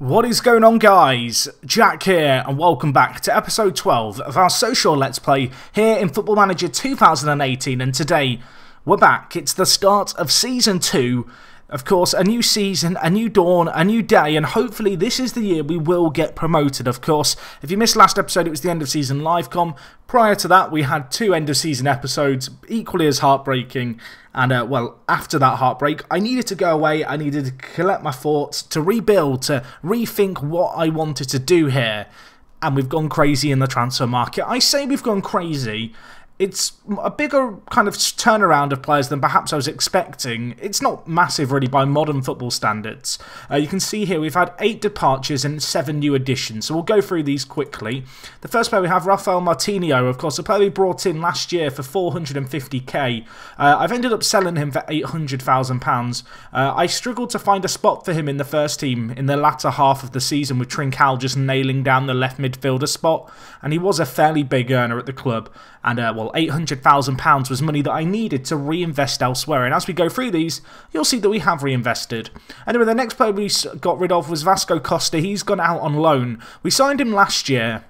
What is going on guys? Jack here and welcome back to episode 12 of our Sochaux let's play here in Football Manager 2018 and today we're back. It's the start of season 2 of course, a new season, a new dawn, a new day, and hopefully this is the year we will get promoted. Of course, if you missed last episode, it was the end of season livecom. Prior to that, we had two end of season episodes, equally as heartbreaking. And, uh, well, after that heartbreak, I needed to go away, I needed to collect my thoughts, to rebuild, to rethink what I wanted to do here. And we've gone crazy in the transfer market. I say we've gone crazy it's a bigger kind of turnaround of players than perhaps I was expecting. It's not massive, really, by modern football standards. Uh, you can see here we've had eight departures and seven new additions, so we'll go through these quickly. The first player we have Rafael Martinho, of course, a player we brought in last year for 450k. Uh, I've ended up selling him for £800,000. Uh, I struggled to find a spot for him in the first team in the latter half of the season, with Trincao just nailing down the left midfielder spot, and he was a fairly big earner at the club. And, uh, well, £800,000 was money that I needed to reinvest elsewhere. And as we go through these, you'll see that we have reinvested. Anyway, the next player we got rid of was Vasco Costa. He's gone out on loan. We signed him last year.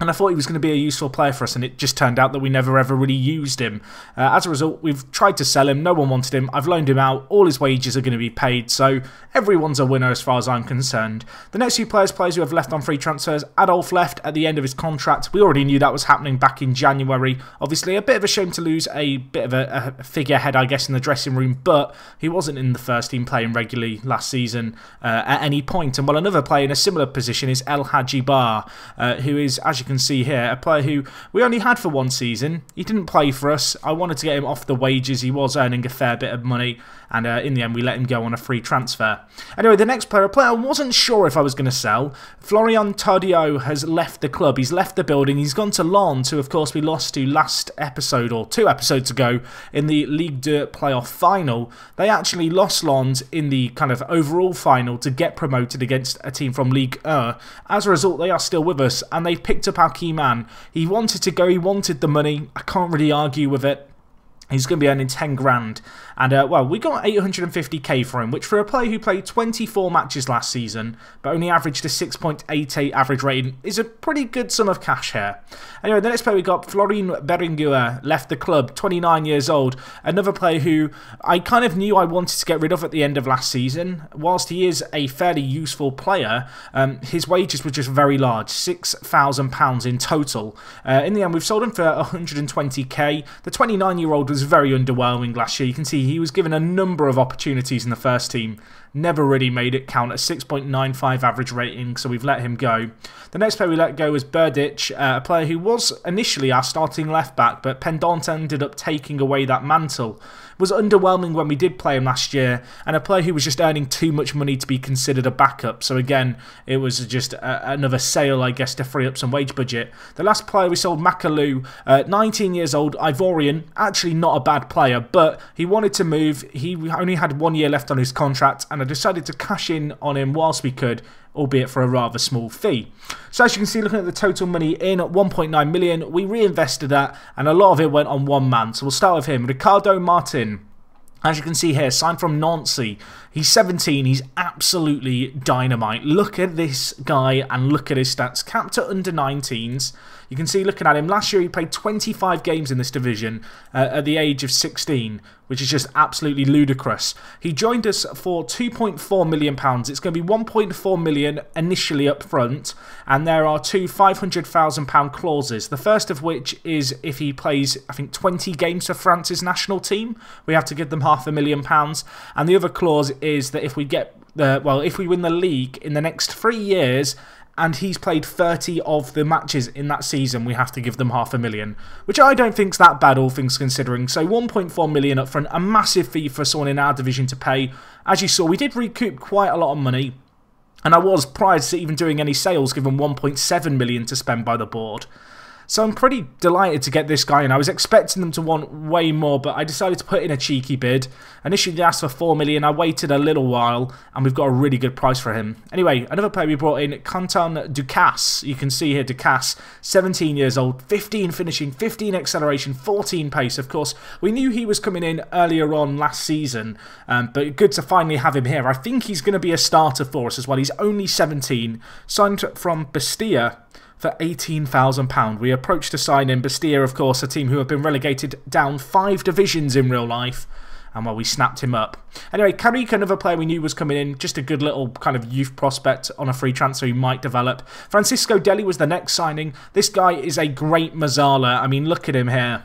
And I thought he was going to be a useful player for us, and it just turned out that we never ever really used him. Uh, as a result, we've tried to sell him, no one wanted him, I've loaned him out, all his wages are going to be paid, so everyone's a winner as far as I'm concerned. The next few players, players who have left on free transfers, Adolf left at the end of his contract, we already knew that was happening back in January. Obviously, a bit of a shame to lose a bit of a, a figurehead, I guess, in the dressing room, but he wasn't in the first team playing regularly last season uh, at any point. And while another player in a similar position is El Hadji Bar, uh, who is, as you can see here, a player who we only had for one season. He didn't play for us. I wanted to get him off the wages. He was earning a fair bit of money and uh, in the end we let him go on a free transfer. Anyway, the next player, a player I wasn't sure if I was going to sell, Florian Tardieu has left the club. He's left the building. He's gone to Lens, who of course we lost to last episode or two episodes ago in the Ligue 2 playoff final. They actually lost Lens in the kind of overall final to get promoted against a team from Ligue 1. As a result, they are still with us and they've picked up our key man. He wanted to go, he wanted the money. I can't really argue with it. He's going to be earning 10 grand. And, uh, well, we got 850k for him, which for a player who played 24 matches last season, but only averaged a 6.88 average rating, is a pretty good sum of cash here. Anyway, the next player we got, Florin Berenguer, left the club, 29 years old. Another player who I kind of knew I wanted to get rid of at the end of last season. Whilst he is a fairly useful player, um, his wages were just very large, £6,000 in total. Uh, in the end, we've sold him for 120k. The 29 year old was was very underwhelming last year. You can see he was given a number of opportunities in the first team, never really made it count. A 6.95 average rating, so we've let him go. The next player we let go was Berdych, uh, a player who was initially our starting left back, but Pendant ended up taking away that mantle was underwhelming when we did play him last year, and a player who was just earning too much money to be considered a backup. So again, it was just a, another sale, I guess, to free up some wage budget. The last player we sold, Makalu, uh, 19 years old, Ivorian, actually not a bad player, but he wanted to move. He only had one year left on his contract, and I decided to cash in on him whilst we could albeit for a rather small fee. So as you can see, looking at the total money in at 1.9 million, we reinvested that, and a lot of it went on one man. So we'll start with him, Ricardo Martin. As you can see here, signed from Nancy. He's 17, he's absolutely dynamite. Look at this guy and look at his stats. Capped under 19s. You can see looking at him, last year he played 25 games in this division uh, at the age of 16, which is just absolutely ludicrous. He joined us for £2.4 million. It's going to be £1.4 million initially up front, and there are two £500,000 clauses. The first of which is if he plays, I think, 20 games for France's national team, we have to give them half a million pounds. And the other clause is that if we get the, well, if we win the league in the next three years, and he's played 30 of the matches in that season, we have to give them half a million, which I don't think's that bad, all things considering. So 1.4 million up front, a massive fee for someone in our division to pay. As you saw, we did recoup quite a lot of money, and I was prior to even doing any sales given 1.7 million to spend by the board. So I'm pretty delighted to get this guy in. I was expecting them to want way more, but I decided to put in a cheeky bid. Initially they asked for 4 million. I waited a little while, and we've got a really good price for him. Anyway, another player we brought in, Quentin Ducasse. You can see here Ducasse, 17 years old, 15 finishing, 15 acceleration, 14 pace. Of course, we knew he was coming in earlier on last season, um, but good to finally have him here. I think he's going to be a starter for us as well. He's only 17, signed from Bastia for £18,000. We approached to sign in Bastia, of course, a team who have been relegated down five divisions in real life. And well, we snapped him up. Anyway, Carrick, another player we knew was coming in, just a good little kind of youth prospect on a free transfer he might develop. Francisco Deli was the next signing. This guy is a great Mezzala. I mean, look at him here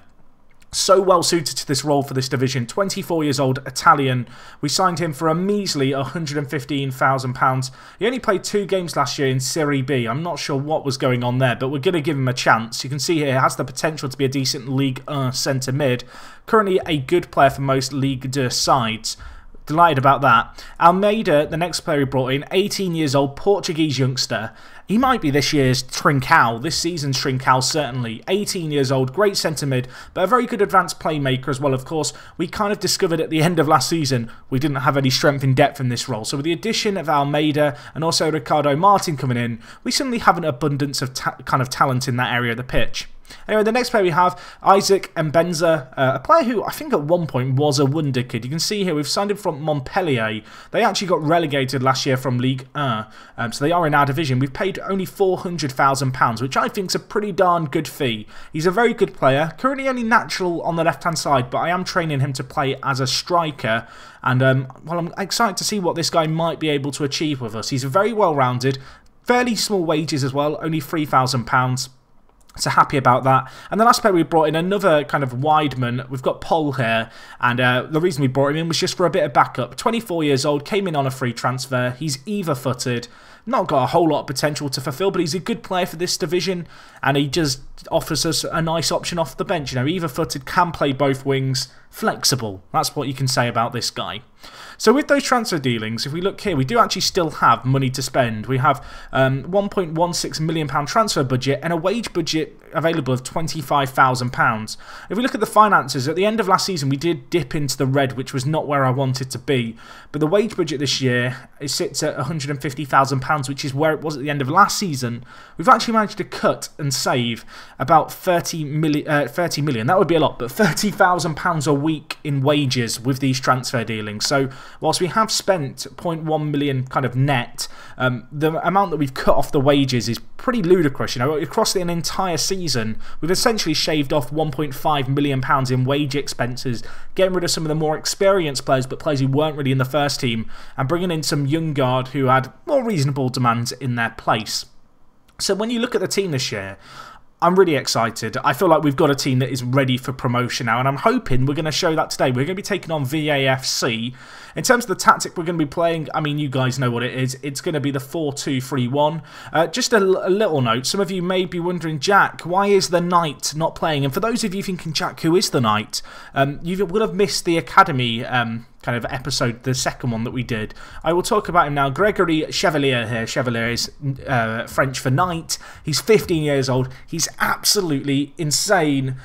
so well suited to this role for this division. 24 years old, Italian. We signed him for a measly £115,000. He only played two games last year in Serie B. I'm not sure what was going on there, but we're going to give him a chance. You can see here, he has the potential to be a decent League 1 centre mid. Currently a good player for most League 2 sides. Delighted about that. Almeida, the next player we brought in, 18 years old, Portuguese youngster. He might be this year's Trincao, this season's Trincao certainly. 18 years old, great centre mid, but a very good advanced playmaker as well, of course. We kind of discovered at the end of last season we didn't have any strength in depth in this role. So with the addition of Almeida and also Ricardo Martin coming in, we suddenly have an abundance of kind of talent in that area of the pitch. Anyway, the next player we have, Isaac Mbenza, uh, a player who I think at one point was a wonder kid. You can see here we've signed him from Montpellier. They actually got relegated last year from League 1, um, so they are in our division. We've paid only £400,000, which I think is a pretty darn good fee. He's a very good player, currently only natural on the left-hand side, but I am training him to play as a striker. And um, well, I'm excited to see what this guy might be able to achieve with us. He's a very well-rounded, fairly small wages as well, only £3,000. So happy about that. And the last player we brought in, another kind of wideman. We've got Paul here. And uh, the reason we brought him in was just for a bit of backup. 24 years old, came in on a free transfer. He's either-footed. Not got a whole lot of potential to fulfill, but he's a good player for this division. And he just offers us a nice option off the bench. You know, either-footed, can play both wings. Flexible. That's what you can say about this guy. So with those transfer dealings, if we look here, we do actually still have money to spend. We have um, £1.16 million transfer budget and a wage budget available of £25,000. If we look at the finances, at the end of last season we did dip into the red, which was not where I wanted to be. But the wage budget this year, it sits at £150,000, which is where it was at the end of last season. We've actually managed to cut and save about 30 million, uh, 30 million. That would be a lot, but £30,000 a week in wages with these transfer dealings. So whilst we have spent 0.1 million kind of net, um, the amount that we've cut off the wages is pretty ludicrous. You know, across an entire season, we've essentially shaved off 1.5 million pounds in wage expenses, getting rid of some of the more experienced players, but players who weren't really in the first team, and bringing in some young guard who had more reasonable demands in their place. So when you look at the team this year, I'm really excited. I feel like we've got a team that is ready for promotion now, and I'm hoping we're going to show that today. We're going to be taking on VAFC. In terms of the tactic we're going to be playing, I mean, you guys know what it is. It's going to be the 4-2-3-1. Uh, just a, a, little note. Some of you may be wondering, Jack, why is the Knight not playing? And for those of you thinking, Jack, who is the Knight? Um, you would have missed the Academy um, kind of episode, the second one that we did. I will talk about him now. Gregory Chevalier here. Chevalier is uh, French for knight. He's 15 years old. He's absolutely insane.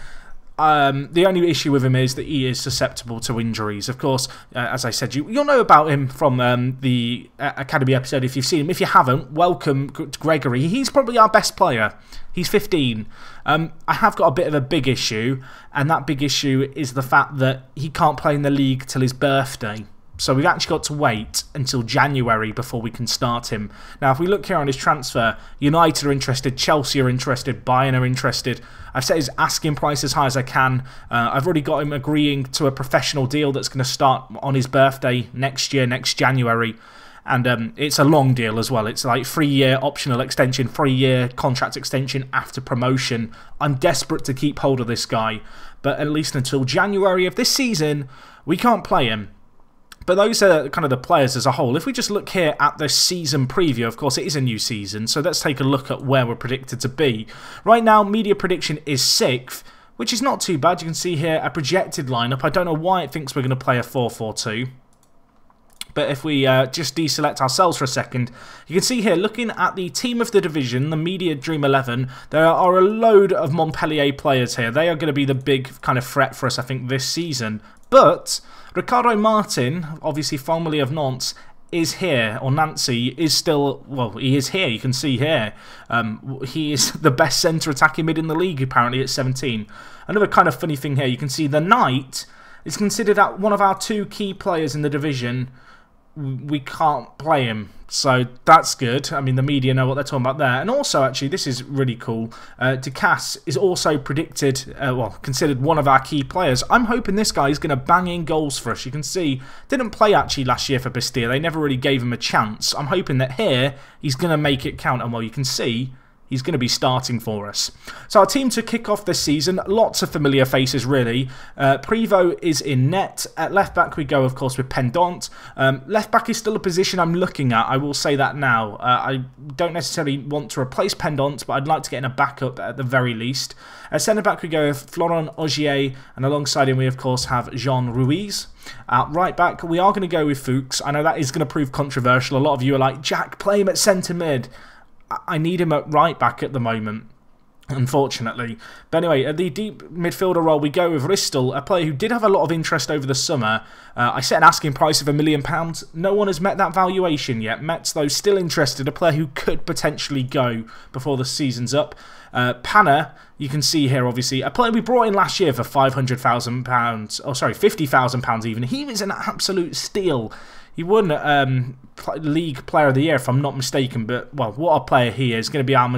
Um, the only issue with him is that he is susceptible to injuries. Of course, uh, as I said, you, you'll know about him from um, the uh, Academy episode if you've seen him. If you haven't, welcome Gregory. He's probably our best player. He's 15. Um, I have got a bit of a big issue, and that big issue is the fact that he can't play in the league till his birthday. So we've actually got to wait until January before we can start him. Now, if we look here on his transfer, United are interested, Chelsea are interested, Bayern are interested. I've set his asking price as high as I can. Uh, I've already got him agreeing to a professional deal that's going to start on his birthday next year, next January. And um, it's a long deal as well. It's like three year optional extension, three year contract extension after promotion. I'm desperate to keep hold of this guy, but at least until January of this season, we can't play him. But those are kind of the players as a whole. If we just look here at the season preview, of course it is a new season, so let's take a look at where we're predicted to be. Right now, media prediction is 6th, which is not too bad. You can see here a projected lineup. I don't know why it thinks we're going to play a 4-4-2. but if we uh, just deselect ourselves for a second, you can see here, looking at the team of the division, the Media Dream 11, there are a load of Montpellier players here. They are going to be the big kind of threat for us, I think, this season. But Ricardo Martin, obviously formerly of Nantes, is here, or Nancy is still, well, he is here, you can see here. Um, he is the best centre attacking mid in the league, apparently, at 17. Another kind of funny thing here, you can see the Knight is considered one of our two key players in the division we can't play him. So that's good. I mean, the media know what they're talking about there. And also, actually, this is really cool. Uh, Ducasse is also predicted, uh, well, considered one of our key players. I'm hoping this guy is going to bang in goals for us. You can see, didn't play actually last year for Bastia. They never really gave him a chance. I'm hoping that here, he's going to make it count. And well, you can see, he's going to be starting for us. So our team to kick off this season, lots of familiar faces really. Uh, is in net. At left back we go of course with Pendant. Um, left back is still a position I'm looking at, I will say that now. Uh, I don't necessarily want to replace Pendant, but I'd like to get in a backup at the very least. At centre back we go with Florent Ogier, and alongside him we of course have Jean Ruiz. At right back, we are going to go with Fuchs. I know that is going to prove controversial. A lot of you are like, Jack, play him at centre mid. I need him at right back at the moment unfortunately. But anyway, at the deep midfielder role, we go with Ristel, a player who did have a lot of interest over the summer. Uh, I set an asking price of a million pounds. No one has met that valuation yet. Metz, though, still interested, a player who could potentially go before the season's up. Uh, Panna, you can see here, obviously, a player we brought in last year for £500,000, oh sorry, £50,000 even. He was an absolute steal he won um, League Player of the Year, if I'm not mistaken. But, well, what a player he is. Going to be our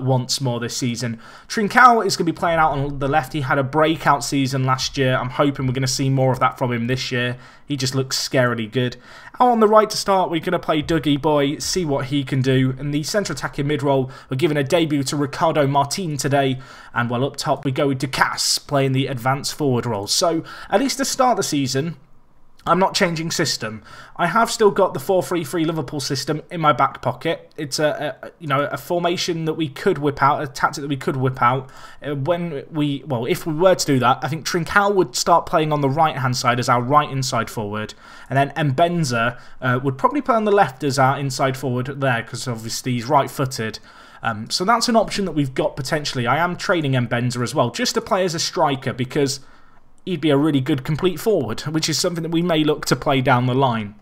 once more this season. Trincao is going to be playing out on the left. He had a breakout season last year. I'm hoping we're going to see more of that from him this year. He just looks scarily good. Out on the right to start, we're going to play Dougie Boy, see what he can do. In the centre attacking mid role, we're giving a debut to Ricardo Martin today. And, well, up top, we go with Ducasse playing the advanced forward role. So, at least to start the season, I'm not changing system. I have still got the 4-3-3 Liverpool system in my back pocket. It's a, a, you know a formation that we could whip out, a tactic that we could whip out uh, when we well if we were to do that. I think Trincao would start playing on the right hand side as our right inside forward, and then Mbenza uh, would probably play on the left as our inside forward there because obviously he's right footed. Um, so that's an option that we've got potentially. I am trading Mbenza as well just to play as a striker because he'd be a really good complete forward, which is something that we may look to play down the line.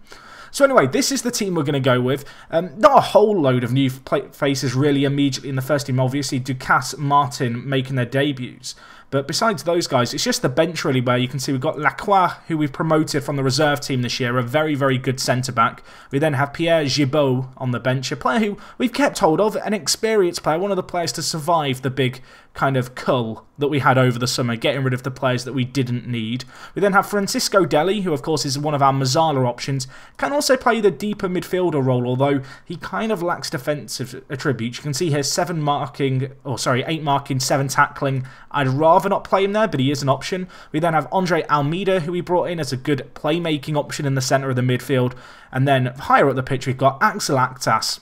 So anyway, this is the team we're going to go with. Um, not a whole load of new faces really immediately in the first team. Obviously, Ducasse, Martin making their debuts. But besides those guys, it's just the bench really where you can see we've got Lacroix, who we've promoted from the reserve team this year, a very, very good centre-back. We then have Pierre Gibaud on the bench, a player who we've kept hold of, an experienced player, one of the players to survive the big kind of cull that we had over the summer, getting rid of the players that we didn't need. We then have Francisco Deli, who of course is one of our Mezzala options, can also play the deeper midfielder role, although he kind of lacks defensive attributes. You can see here 7 marking, or sorry, 8 marking, 7 tackling. I'd rather not play him there, but he is an option. We then have Andre Almeida, who we brought in as a good playmaking option in the centre of the midfield. And then higher up the pitch, we've got Axel Actas,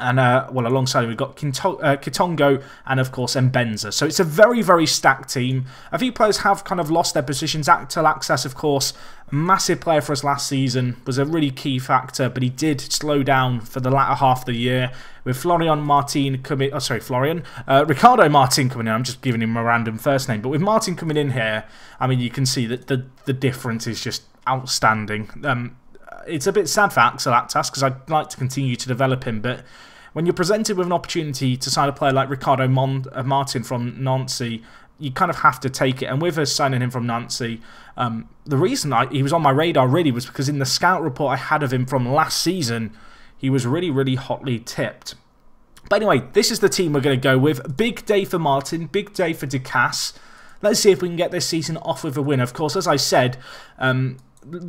and uh, well, alongside him, we've got uh, Kitongo and, of course, Mbenza. So it's a very, very stacked team. A few players have kind of lost their positions. Axel Actas, of course, massive player for us last season, was a really key factor, but he did slow down for the latter half of the year. With Florian Martin coming, oh sorry, Florian, uh, Ricardo Martin coming in. I'm just giving him a random first name, but with Martin coming in here, I mean, you can see that the the difference is just outstanding. Um, it's a bit sad for Axel Actas because I'd like to continue to develop him, but when you're presented with an opportunity to sign a player like Ricardo Mon uh, Martin from Nancy, you kind of have to take it. And with us signing him from Nancy, um, the reason I, he was on my radar really was because in the scout report I had of him from last season, he was really, really hotly tipped. But anyway, this is the team we're going to go with. Big day for Martin, big day for Ducasse. Let's see if we can get this season off with a win. Of course, as I said, um,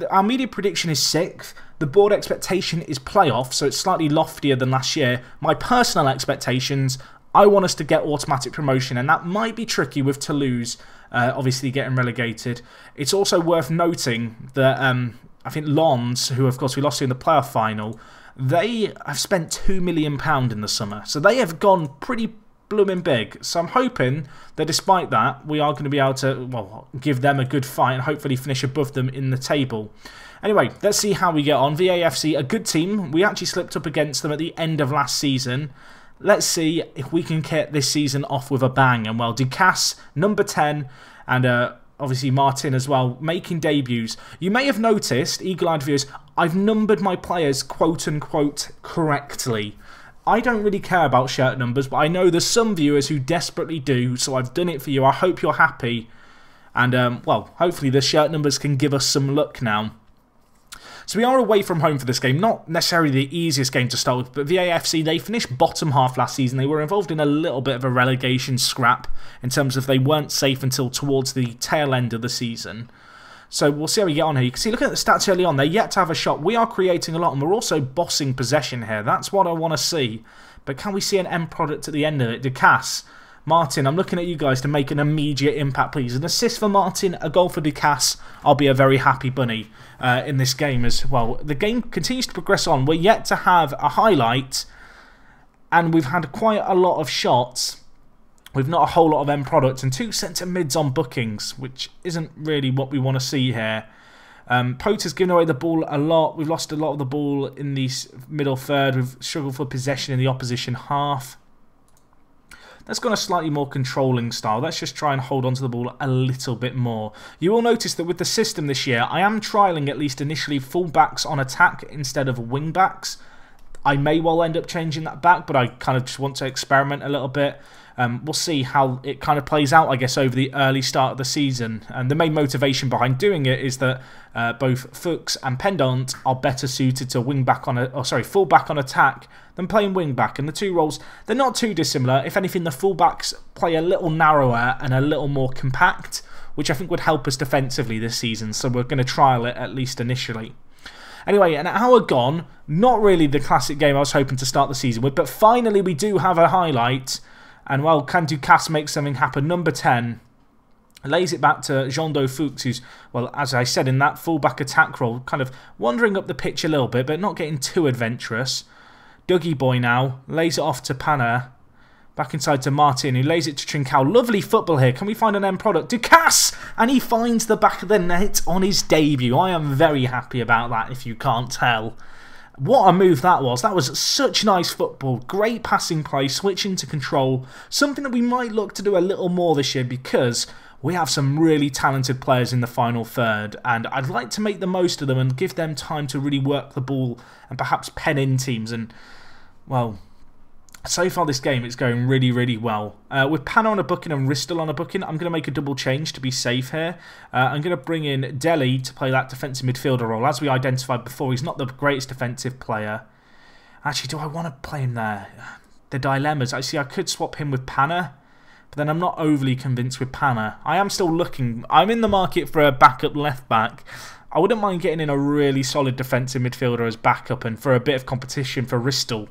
our media prediction is sixth. The board expectation is playoff, so it's slightly loftier than last year. My personal expectations, I want us to get automatic promotion, and that might be tricky with Toulouse, uh, obviously getting relegated. It's also worth noting that um, I think Lens, who of course we lost to in the playoff final, they have spent £2 million in the summer. So they have gone pretty blooming big. So I'm hoping that despite that, we are going to be able to well give them a good fight and hopefully finish above them in the table. Anyway, let's see how we get on. VAFC, a good team. We actually slipped up against them at the end of last season. Let's see if we can get this season off with a bang. And well, Ducasse, number 10, and uh, obviously Martin as well, making debuts. You may have noticed, eagle-eyed viewers, I've numbered my players quote-unquote correctly. I don't really care about shirt numbers, but I know there's some viewers who desperately do, so I've done it for you. I hope you're happy. And, um, well, hopefully the shirt numbers can give us some luck now. So we are away from home for this game. Not necessarily the easiest game to start with, but VAFC, they finished bottom half last season. They were involved in a little bit of a relegation scrap in terms of they weren't safe until towards the tail end of the season. So we'll see how we get on here. You can see, looking at the stats early on, they're yet to have a shot. We are creating a lot, and we're also bossing possession here. That's what I want to see. But can we see an end product at the end of it? Ducasse Martin, I'm looking at you guys to make an immediate impact, please. An assist for Martin, a goal for Ducasse. I'll be a very happy bunny uh, in this game as well. The game continues to progress on. We're yet to have a highlight, and we've had quite a lot of shots. We've not a whole lot of end products and two centre mids on bookings, which isn't really what we want to see here. Um, Poter's given away the ball a lot. We've lost a lot of the ball in the middle third. We've struggled for possession in the opposition half. Let's go on a slightly more controlling style. Let's just try and hold onto the ball a little bit more. You will notice that with the system this year, I am trialling at least initially full-backs on attack instead of wing-backs. I may well end up changing that back, but I kind of just want to experiment a little bit. Um, we'll see how it kind of plays out, I guess, over the early start of the season. And the main motivation behind doing it is that uh, both Fuchs and Pendant are better suited to wing back on a, or sorry, full back on attack than playing wing back. And the two roles, they're not too dissimilar. If anything, the full backs play a little narrower and a little more compact, which I think would help us defensively this season. So we're going to trial it at least initially. Anyway, an hour gone. Not really the classic game I was hoping to start the season with, but finally we do have a highlight. And well, can Ducasse make something happen? Number 10 lays it back to Jean-Do Fuchs, who's, well, as I said, in that fullback attack role, kind of wandering up the pitch a little bit, but not getting too adventurous. Dougie Boy now lays it off to Panna. Back inside to Martin, who lays it to Trincao. Lovely football here. Can we find an end product? Ducasse! And he finds the back of the net on his debut. I am very happy about that, if you can't tell. What a move that was. That was such nice football. Great passing play, switching to control. Something that we might look to do a little more this year because we have some really talented players in the final third, and I'd like to make the most of them and give them time to really work the ball and perhaps pen in teams. And, well, so far this game it's going really, really well. Uh, with Pan on a booking and Ristel on a booking, I'm going to make a double change to be safe here. Uh, I'm going to bring in Deli to play that defensive midfielder role. As we identified before, he's not the greatest defensive player. Actually, do I want to play him there? The dilemmas. Actually, I could swap him with Panna. But then I'm not overly convinced with Panna. I am still looking. I'm in the market for a backup left back. I wouldn't mind getting in a really solid defensive midfielder as backup and for a bit of competition for Ristel.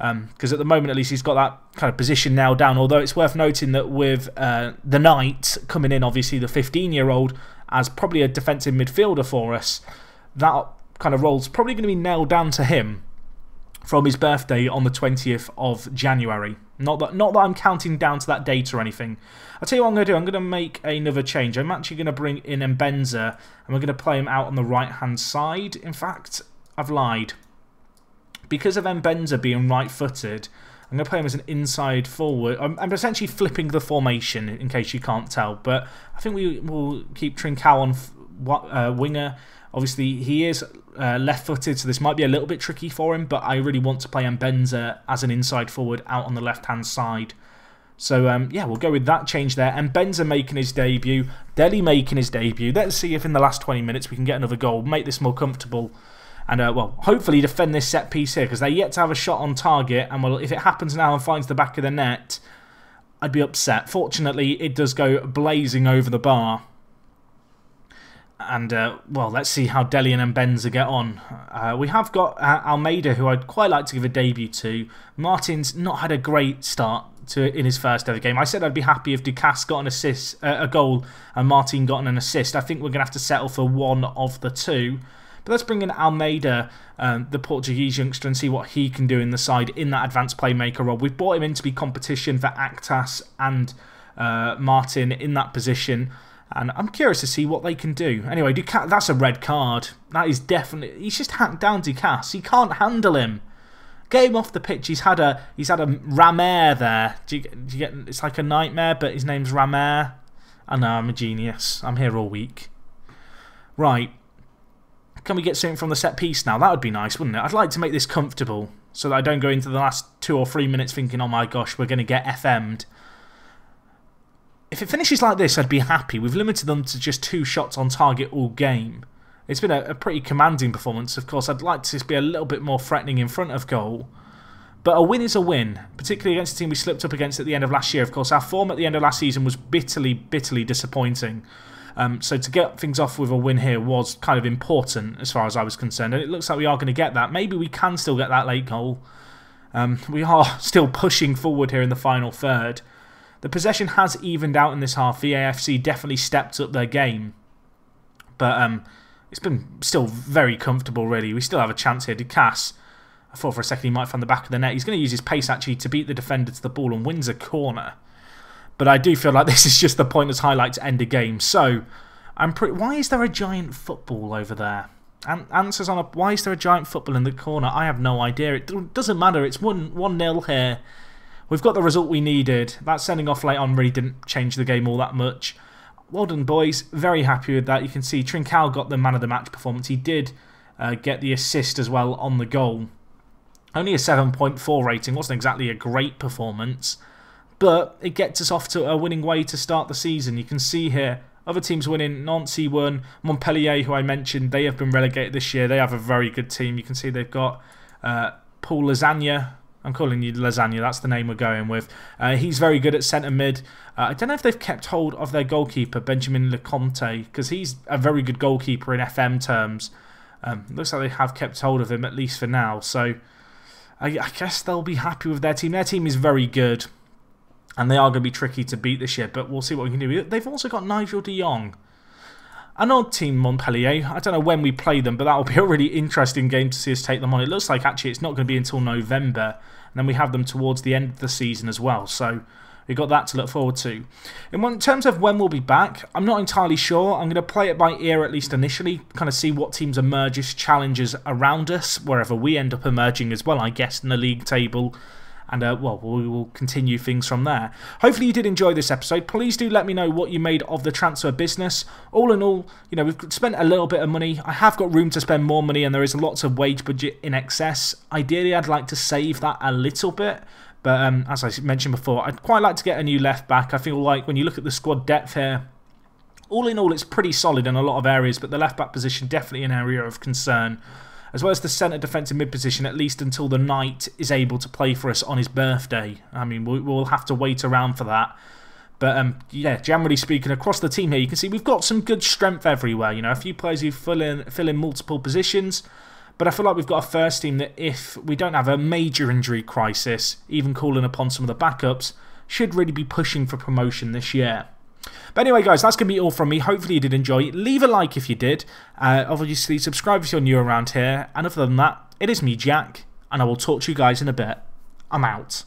Because um, at the moment, at least, he's got that kind of position now down. Although it's worth noting that with uh, the Knight coming in, obviously the 15 year old, as probably a defensive midfielder for us, that kind of role's probably going to be nailed down to him from his birthday on the 20th of January. Not that, not that I'm counting down to that date or anything. I'll tell you what I'm going to do. I'm going to make another change. I'm actually going to bring in Mbenza and we're going to play him out on the right-hand side. In fact, I've lied. Because of Mbenza being right-footed, I'm going to play him as an inside forward. I'm, I'm, essentially flipping the formation, in case you can't tell. But I think we will keep Trincao on uh, winger. Obviously, he is uh, left-footed, so this might be a little bit tricky for him, but I really want to play Mbenza as an inside forward out on the left-hand side. So, um, yeah, we'll go with that change there. And Benza making his debut, Deli making his debut. Let's see if in the last 20 minutes we can get another goal, make this more comfortable. And, uh, well, hopefully defend this set piece here, because they're yet to have a shot on target. And, well, if it happens now and finds the back of the net, I'd be upset. Fortunately, it does go blazing over the bar. And, uh, well, let's see how Delian and Benza get on. Uh, we have got uh, Almeida, who I'd quite like to give a debut to. Martin's not had a great start to in his first ever game. I said I'd be happy if Ducasse got an assist, uh, a goal, and Martin got an assist. I think we're going to have to settle for one of the two. But let's bring in Almeida, um, the Portuguese youngster, and see what he can do in the side in that advanced playmaker role. We've brought him in to be competition for Actas and uh, Martin in that position. And I'm curious to see what they can do. Anyway, that's a red card. That is definitely... He's just hacked down Ducasse. He can't handle him. Him off the pitch. He's had a he's had a Ramere there. Do you, do you get? It's like a nightmare, but his name's Ramere. I know, I'm a genius. I'm here all week. Right. Can we get something from the set piece now? That would be nice, wouldn't it? I'd like to make this comfortable so that I don't go into the last two or three minutes thinking, oh my gosh, we're going to get FM'd. If it finishes like this, I'd be happy. We've limited them to just two shots on target all game. It's been a, a pretty commanding performance. Of course, I'd like to just be a little bit more threatening in front of goal. But a win is a win, particularly against a team we slipped up against at the end of last year. Of course, our form at the end of last season was bitterly, bitterly disappointing. Um, so to get things off with a win here was kind of important as far as I was concerned. And it looks like we are going to get that. Maybe we can still get that late goal. Um, we are still pushing forward here in the final third. The possession has evened out in this half. VAFC definitely stepped up their game. But um, it's been still very comfortable, really. We still have a chance here. Ducasse I thought for a second he might find the back of the net. He's going to use his pace actually to beat the defender to the ball and wins a corner. But I do feel like this is just the pointless highlight to end a game. So, I'm pretty. Why is there a giant football over there? And answers on a. Why is there a giant football in the corner? I have no idea. It doesn't matter. It's 1 1 0 here. We've got the result we needed. That sending off late on really didn't change the game all that much. Well done, boys. Very happy with that. You can see Trincao got the man of the match performance. He did uh, get the assist as well on the goal. Only a 7.4 rating, wasn't exactly a great performance, but it gets us off to a winning way to start the season. You can see here other teams winning. Nancy won. Montpellier, who I mentioned, they have been relegated this year. They have a very good team. You can see they've got uh, Paul Lasagna. I'm calling you Lasagna, that's the name we're going with. Uh, he's very good at centre mid. Uh, I don't know if they've kept hold of their goalkeeper, Benjamin Lecomte, because he's a very good goalkeeper in FM terms. Um, looks like they have kept hold of him, at least for now. So I, I guess they'll be happy with their team. Their team is very good, and they are going to be tricky to beat this year, but we'll see what we can do. They've also got Nigel de Jong. An odd team, Montpellier. I don't know when we play them, but that will be a really interesting game to see us take them on. It looks like actually it's not going to be until November, and then we have them towards the end of the season as well. So We've got that to look forward to. In terms of when we'll be back, I'm not entirely sure. I'm going to play it by ear at least initially, kind of see what teams emerge as challenges around us, wherever we end up emerging as well, I guess, in the league table and uh, well, we will continue things from there. Hopefully, you did enjoy this episode. Please do let me know what you made of the transfer business. All in all, you know, we've spent a little bit of money. I have got room to spend more money, and there is lots of wage budget in excess. Ideally, I'd like to save that a little bit. But um, as I mentioned before, I'd quite like to get a new left back. I feel like when you look at the squad depth here, all in all, it's pretty solid in a lot of areas, but the left back position definitely an area of concern. As well as the centre defensive mid position, at least until the Knight is able to play for us on his birthday. I mean, we'll have to wait around for that. But um, yeah, generally speaking, across the team here, you can see we've got some good strength everywhere. You know, a few players who fill in, fill in multiple positions. But I feel like we've got a first team that if we don't have a major injury crisis, even calling upon some of the backups, should really be pushing for promotion this year. But anyway, guys, that's going to be all from me. Hopefully you did enjoy. Leave a like if you did. Uh, obviously, subscribe if you're new around here. And other than that, it is me, Jack, and I will talk to you guys in a bit. I'm out.